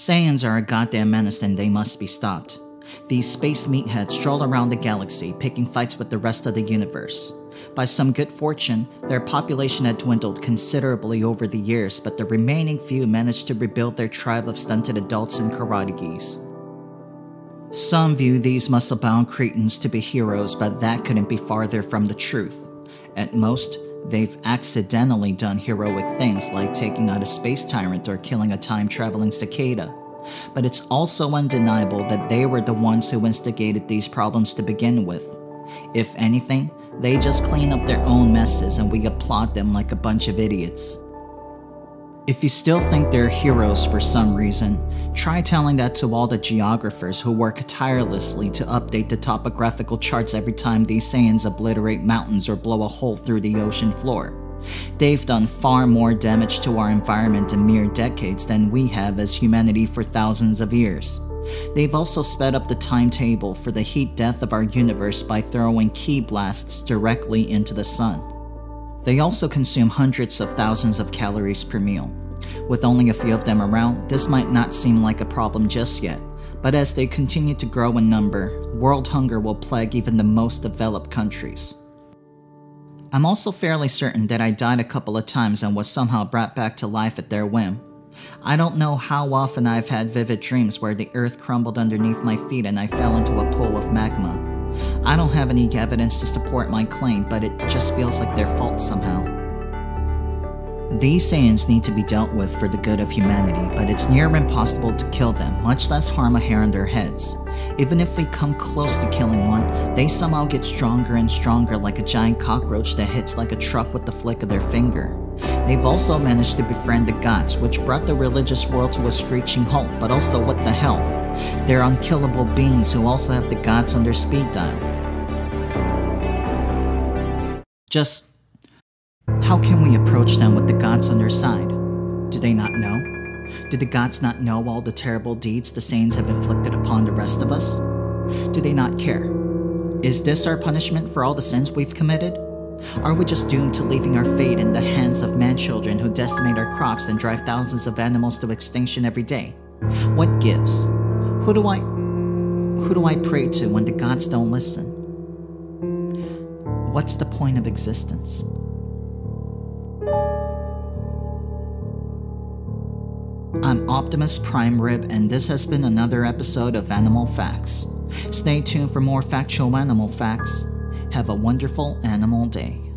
Saiyans are a goddamn menace and they must be stopped. These space meatheads stroll around the galaxy, picking fights with the rest of the universe. By some good fortune, their population had dwindled considerably over the years, but the remaining few managed to rebuild their tribe of stunted adults and karate gis. Some view these muscle-bound cretins to be heroes, but that couldn't be farther from the truth. At most, they've accidentally done heroic things like taking out a space tyrant or killing a time-traveling cicada. But it's also undeniable that they were the ones who instigated these problems to begin with. If anything, they just clean up their own messes and we applaud them like a bunch of idiots. If you still think they're heroes for some reason, try telling that to all the geographers who work tirelessly to update the topographical charts every time these Saiyans obliterate mountains or blow a hole through the ocean floor. They've done far more damage to our environment in mere decades than we have as humanity for thousands of years. They've also sped up the timetable for the heat death of our universe by throwing ki blasts directly into the sun. They also consume hundreds of thousands of calories per meal. With only a few of them around, this might not seem like a problem just yet, but as they continue to grow in number, world hunger will plague even the most developed countries. I'm also fairly certain that I died a couple of times and was somehow brought back to life at their whim. I don't know how often I've had vivid dreams where the earth crumbled underneath my feet and I fell into a pool of magma. I don't have any evidence to support my claim, but it just feels like their fault somehow. These Saiyans need to be dealt with for the good of humanity, but it's near impossible to kill them, much less harm a hair on their heads. Even if we come close to killing one, they somehow get stronger and stronger like a giant cockroach that hits like a truck with the flick of their finger. They've also managed to befriend the gods, which brought the religious world to a screeching halt, but also what the hell? They're unkillable beings who also have the gods on their speed dial. Just how can we approach them with the gods on their side? Do they not know? Do the gods not know all the terrible deeds the Saiyans have inflicted upon the rest of us? Do they not care? Is this our punishment for all the sins we've committed? Are we just doomed to leaving our fate in the hands of man-children who decimate our crops and drive thousands of animals to extinction every day? What gives? Who do I... Who do I pray to when the gods don't listen? What's the point of existence? I'm Optimus Prime Rib, and this has been another episode of Animal Phax. Stay tuned for more factual animal facts. Have a wonderful animal day.